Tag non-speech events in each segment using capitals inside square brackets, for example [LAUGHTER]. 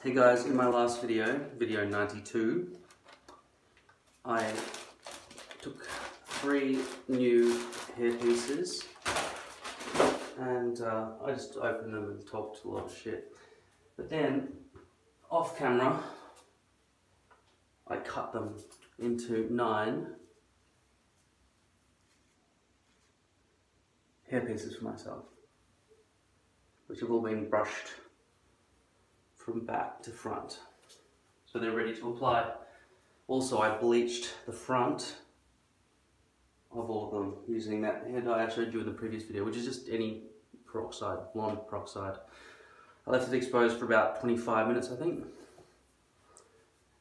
Hey guys, in my last video, video 92, I took three new hair pieces and uh, I just opened them and talked a lot of shit. But then, off camera, I cut them into nine hair pieces for myself, which have all been brushed from back to front. So they're ready to apply. Also, I bleached the front of all of them using that hair dye I showed you in the previous video, which is just any peroxide, blonde peroxide. I left it exposed for about 25 minutes, I think.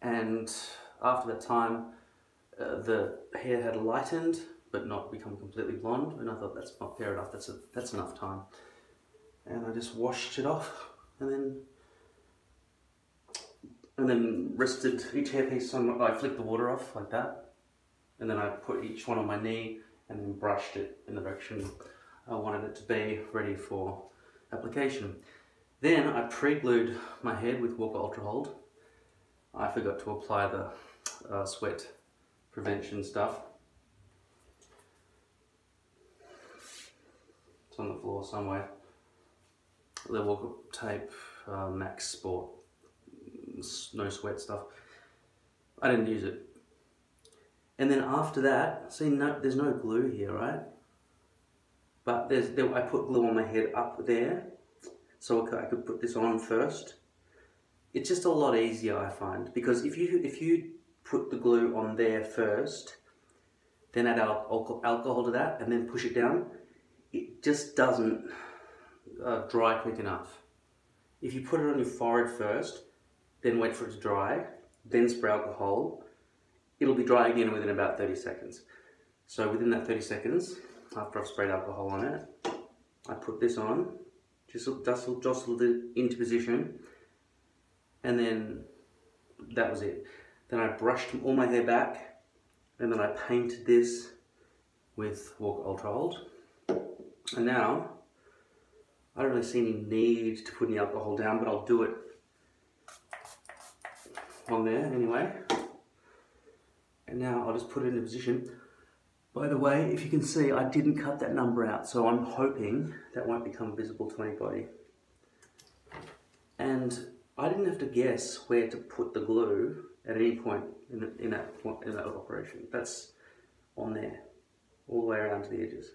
And after that time, uh, the hair had lightened, but not become completely blonde. And I thought that's not fair enough. That's a, that's enough time. And I just washed it off, and then and then rested each hairpiece on. I flicked the water off like that, and then I put each one on my knee, and then brushed it in the direction I wanted it to be, ready for application. Then I pre-glued my head with Walker Ultra Hold. I forgot to apply the uh, sweat prevention stuff. It's on the floor somewhere. The Walker Tape uh, Max Sport, no sweat stuff. I didn't use it. And then after that, see, no, there's no glue here, right? But there's, there, I put glue on my head up there, so I could put this on first. It's just a lot easier, I find, because if you if you put the glue on there first, then add alcohol, alcohol to that, and then push it down, it just doesn't uh, dry quick enough. If you put it on your forehead first, then wait for it to dry, then spray alcohol, it'll be dry again within about 30 seconds. So within that 30 seconds, after I've sprayed alcohol on it, I put this on, just jostled, jostled it into position, and then that was it. Then I brushed all my hair back, and then I painted this with Walk Ultra Hold. And now, I don't really see any need to put any alcohol down, but I'll do it on there anyway. And now I'll just put it into position. By the way, if you can see, I didn't cut that number out, so I'm hoping that won't become visible to anybody. And I didn't have to guess where to put the glue at any point in, the, in, that, in that operation. That's on there, all the way around to the edges.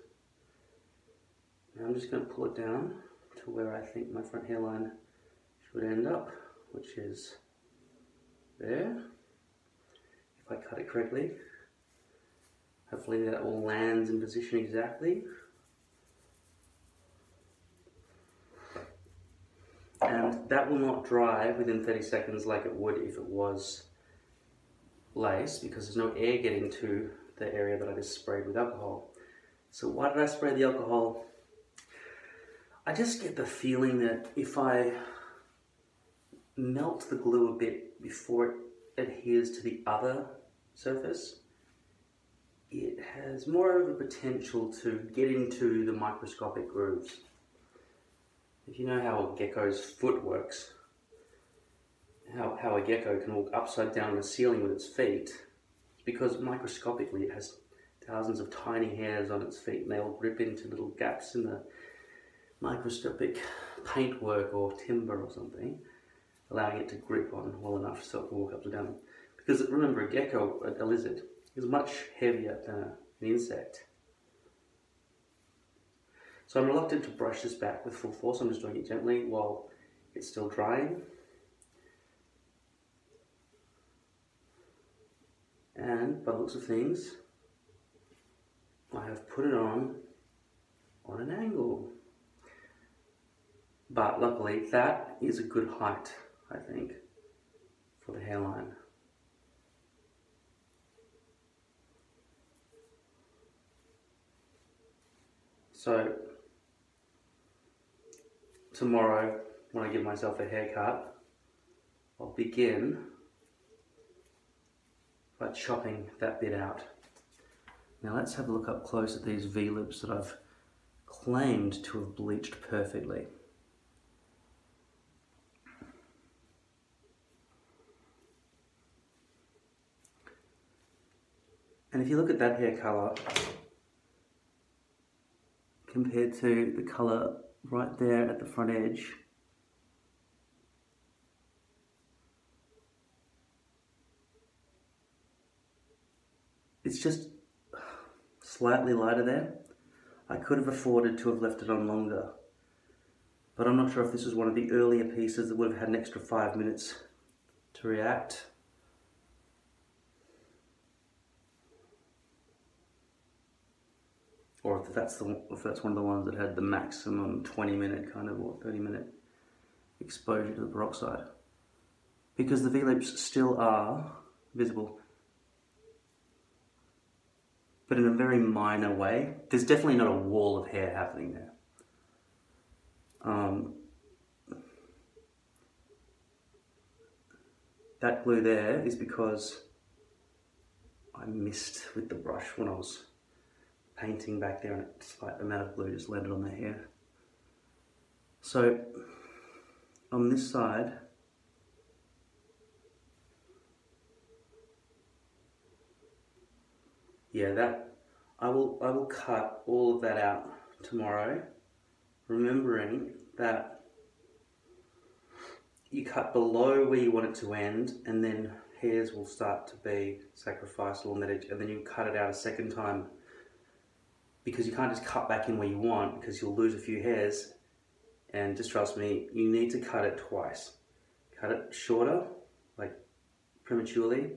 Now I'm just going to pull it down to where I think my front hairline should end up, which is there. If I cut it correctly, Hopefully that all lands in position exactly. And that will not dry within 30 seconds like it would if it was lace because there's no air getting to the area that I just sprayed with alcohol. So why did I spray the alcohol? I just get the feeling that if I melt the glue a bit before it adheres to the other surface, it has more of a potential to get into the microscopic grooves. If you know how a gecko's foot works, how, how a gecko can walk upside down on the ceiling with its feet, because microscopically it has thousands of tiny hairs on its feet and they all grip into little gaps in the microscopic paintwork or timber or something, allowing it to grip on well enough so it can walk up and down. Because remember, a gecko, a, a lizard, is much heavier than an insect. So I'm reluctant to brush this back with full force. I'm just doing it gently while it's still drying. And by the looks of things, I have put it on on an angle. But luckily that is a good height, I think, for the hairline. So tomorrow when I give myself a haircut, I'll begin by chopping that bit out. Now let's have a look up close at these V-loops that I've claimed to have bleached perfectly. And if you look at that hair colour compared to the colour right there at the front edge, it's just slightly lighter there. I could have afforded to have left it on longer, but I'm not sure if this was one of the earlier pieces that would have had an extra five minutes to react. Or if that's the if that's one of the ones that had the maximum 20 minute kind of or 30 minute exposure to the peroxide. Because the V-loops still are visible but in a very minor way. There's definitely not a wall of hair happening there. Um, that glue there is because I missed with the brush when I was painting back there and a slight amount of glue just landed on the hair. So on this side, yeah, that I will I will cut all of that out tomorrow, remembering that you cut below where you want it to end, and then hairs will start to be sacrificed along that edge, and then you cut it out a second time because you can't just cut back in where you want because you'll lose a few hairs. And just trust me, you need to cut it twice. Cut it shorter, like prematurely,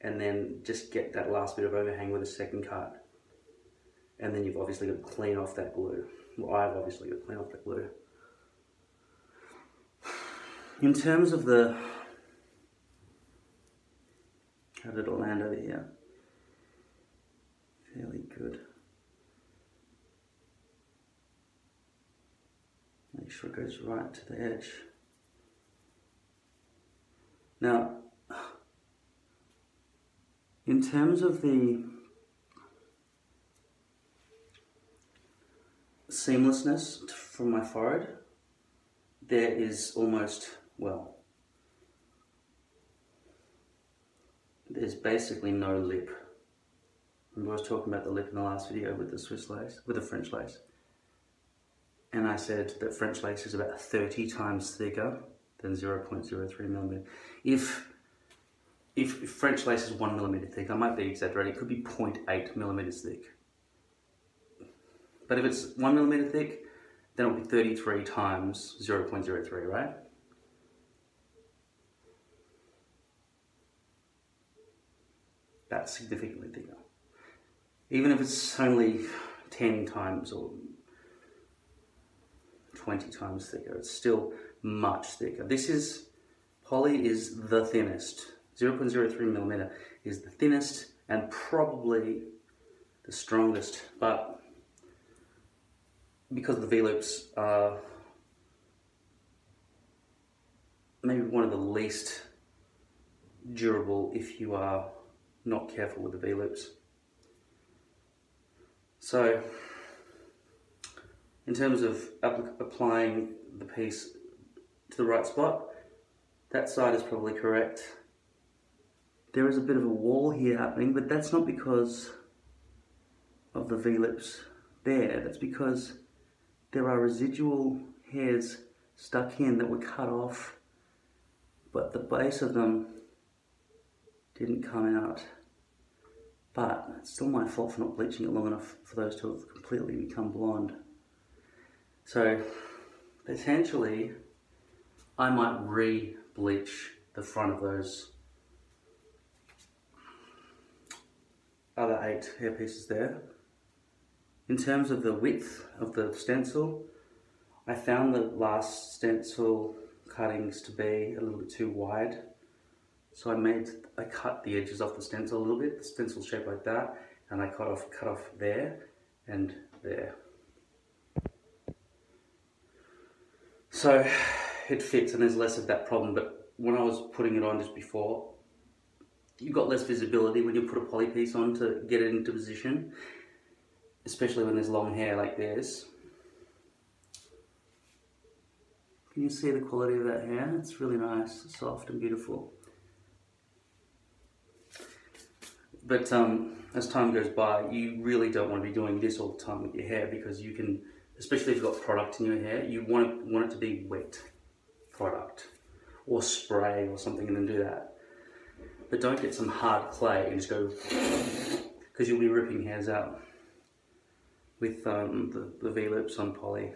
and then just get that last bit of overhang with a second cut. And then you've obviously got to clean off that glue. Well, I've obviously got to clean off that glue. In terms of the, how did it land over here? Fairly good. It goes right to the edge. Now, in terms of the seamlessness from my forehead, there is almost, well, there's basically no lip. Remember I was talking about the lip in the last video with the Swiss lace, with the French lace. And I said that French lace is about 30 times thicker than 0.03 millimeter. If if, if French lace is one millimeter thick, I might be exaggerating, it could be 0.8 millimeters thick. But if it's one millimeter thick, then it'll be 33 times 0.03, right? That's significantly thicker. Even if it's only 10 times or 20 times thicker, it's still much thicker. This is, poly is the thinnest 0.03 millimeter is the thinnest and probably the strongest, but because the V-loops are maybe one of the least durable if you are not careful with the V-loops. So, in terms of applying the piece to the right spot, that side is probably correct there is a bit of a wall here happening, but that's not because of the V-loops there. That's because there are residual hairs stuck in that were cut off, but the base of them didn't come out. But it's still my fault for not bleaching it long enough for those to have completely become blonde. So potentially I might re-bleach the front of those other eight hair pieces there. In terms of the width of the stencil, I found the last stencil cuttings to be a little bit too wide. So I made, I cut the edges off the stencil a little bit, the stencil shaped like that, and I cut off, cut off there and there. So it fits and there's less of that problem, but when I was putting it on just before, you've got less visibility when you put a poly piece on to get it into position, especially when there's long hair like this. Can you see the quality of that hair? It's really nice, soft and beautiful. but um, as time goes by, you really don't want to be doing this all the time with your hair because you can, especially if you've got product in your hair, you want it, want it to be wet product or spray or something and then do that. But don't get some hard clay and just go, [LAUGHS] because you'll be ripping hairs out with um, the, the V-loops on poly.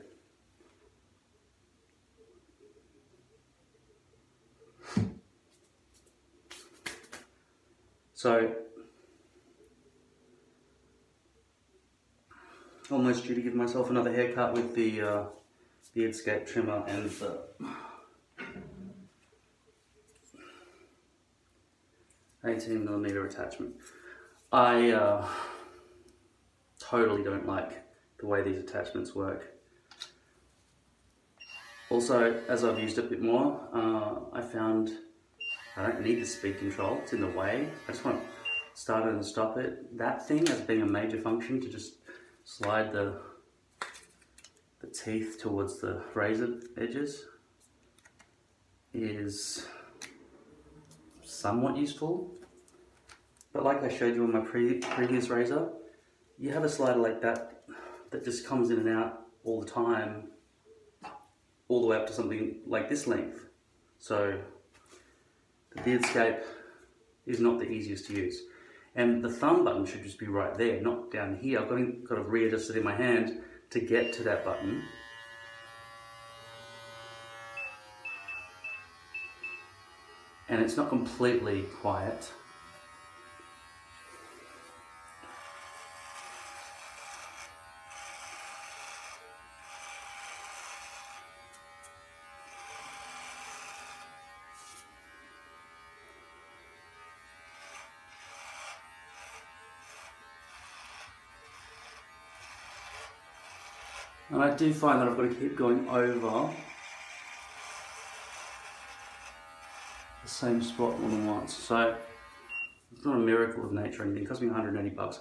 So, almost due to give myself another haircut with the uh, Beardscape trimmer and the 18 millimeter attachment. I uh, totally don't like the way these attachments work. Also, as I've used it a bit more, uh, I found I don't need the speed control, it's in the way. I just want to start it and stop it. That thing as being a major function to just slide the, the teeth towards the razor edges is somewhat useful. But like I showed you on my pre previous razor, you have a slider like that that just comes in and out all the time, all the way up to something like this length. So the Beardscape is not the easiest to use. And the thumb button should just be right there, not down here. I've got to, got to readjust it in my hand to get to that button. And it's not completely quiet. And I do find that I've got to keep going over the same spot more than once. So it's not a miracle of nature or anything. It cost me 180 bucks.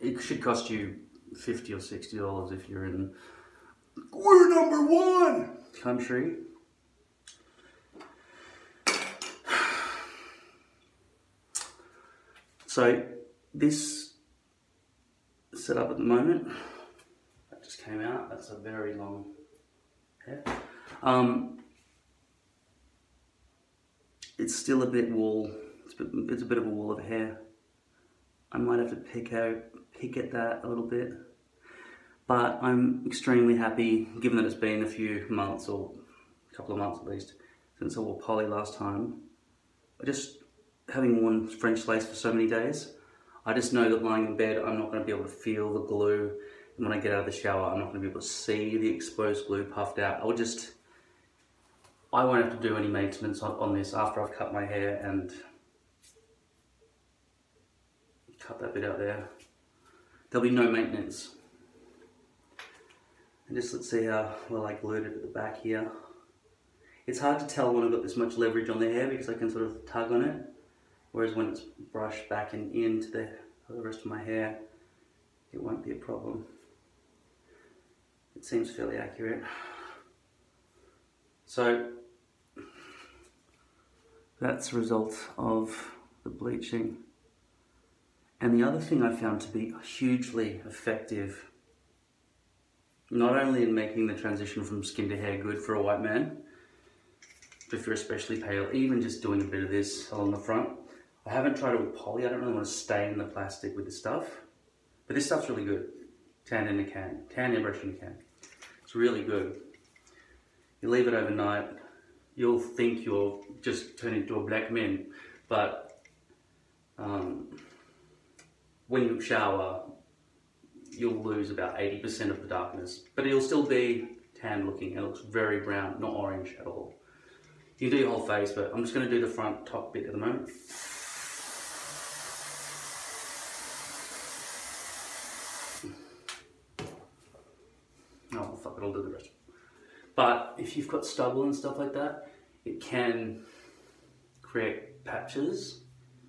It should cost you 50 or 60 dollars if you're in we're number one country. So this set up at the moment. That just came out. That's a very long hair. Um, it's still a bit wool. It's a bit, it's a bit of a wall of hair. I might have to pick out, pick at that a little bit. But I'm extremely happy, given that it's been a few months or a couple of months at least since I wore poly last time. I Just having worn French lace for so many days, I just know that lying in bed, I'm not going to be able to feel the glue. And when I get out of the shower, I'm not going to be able to see the exposed glue puffed out. I'll just, I won't have to do any maintenance on, on this after I've cut my hair and cut that bit out there. There'll be no maintenance. And just let's see how well I glued it at the back here. It's hard to tell when I've got this much leverage on the hair because I can sort of tug on it. Whereas when it's brushed back and into the, uh, the rest of my hair, it won't be a problem. It seems fairly accurate. So that's the result of the bleaching. And the other thing I found to be hugely effective, not only in making the transition from skin to hair good for a white man, if you're especially pale, even just doing a bit of this along the front, I haven't tried it with poly. I don't really want to stain the plastic with the stuff. But this stuff's really good. Tan in a can. Tan airbrush in a can. It's really good. You leave it overnight, you'll think you'll just turn into a black man. But um, when you shower, you'll lose about 80% of the darkness. But it'll still be tan looking. It looks very brown, not orange at all. You can do your whole face, but I'm just going to do the front top bit at the moment. it'll do the rest. But if you've got stubble and stuff like that, it can create patches.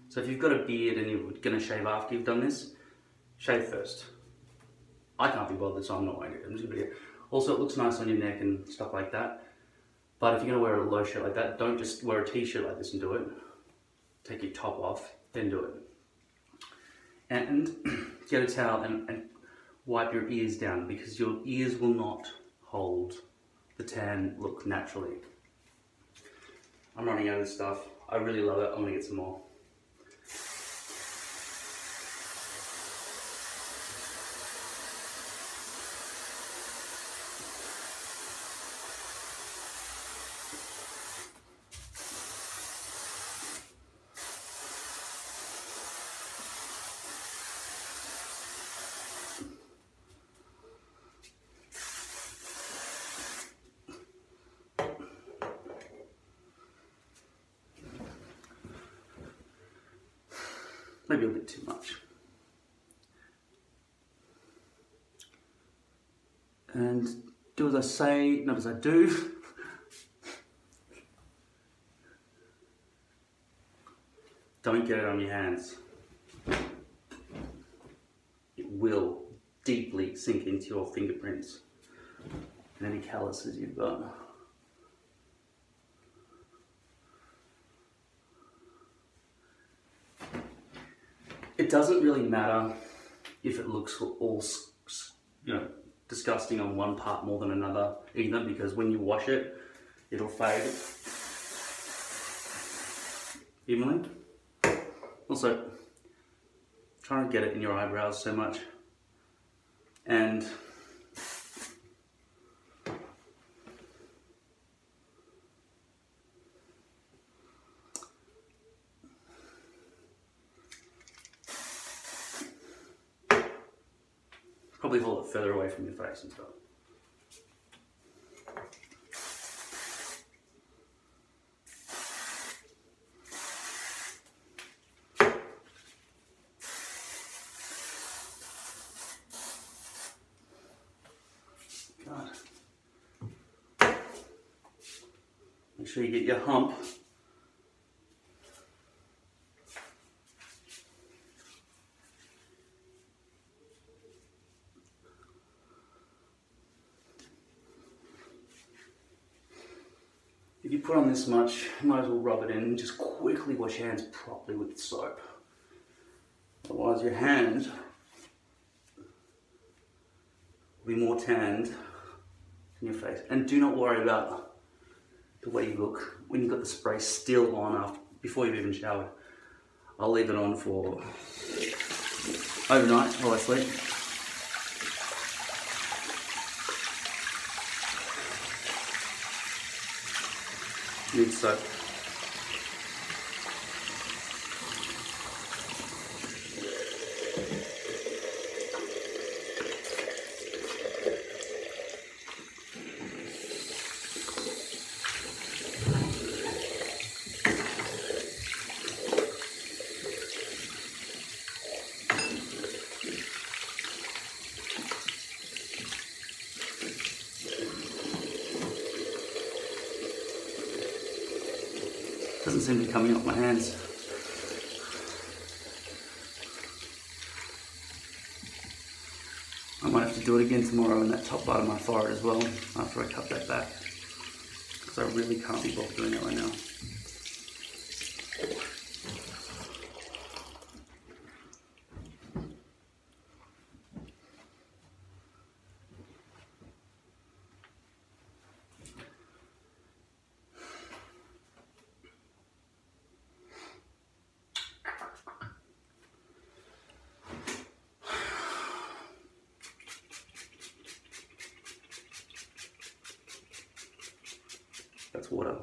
So if you've got a beard and you're going to shave after you've done this, shave first. I can't be bothered, so I'm not going to. I'm just going to Also, it looks nice on your neck and stuff like that. But if you're gonna wear a low shirt like that, don't just wear a t-shirt like this and do it. Take your top off, then do it. And [CLEARS THROAT] get a towel and, and wipe your ears down because your ears will not hold the tan look naturally. I'm running out of this stuff. I really love it. I'm gonna get some more. Maybe a bit too much. And do as I say, not as I do. [LAUGHS] Don't get it on your hands. It will deeply sink into your fingerprints and any calluses you've got. Doesn't really matter if it looks all, you know, disgusting on one part more than another either because when you wash it, it'll fade evenly. Also, try and get it in your eyebrows so much. And Probably hold it further away from your face and stuff. God. Make sure you get your hump If you put on this much, you might as well rub it in and just quickly wash your hands properly with soap. Otherwise your hand will be more tanned in your face. And do not worry about the way you look when you've got the spray still on after, before you've even showered. I'll leave it on for overnight while I sleep. Needs soap. Doesn't seem to be coming off my hands. I might have to do it again tomorrow in that top part of my forehead as well after I cut that back. Because I really can't be bothered doing it right now. That's water.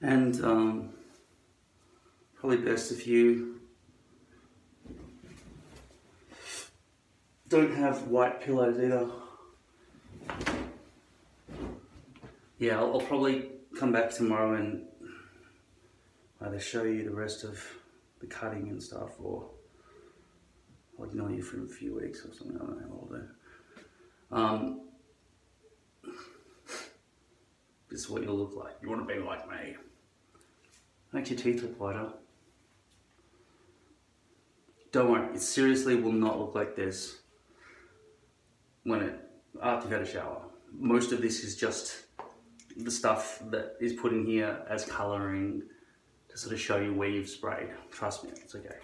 And um, probably best if you don't have white pillows either. Yeah, I'll, I'll, probably come back tomorrow and either show you the rest of the cutting and stuff or you know you for a few weeks or something. I don't know how old they. Um, this is what you'll look like. You want to be like me. Makes your teeth look whiter. Don't worry, it seriously will not look like this when it after you've had a shower. Most of this is just the stuff that is put in here as colouring to sort of show you where you've sprayed. Trust me, it's okay.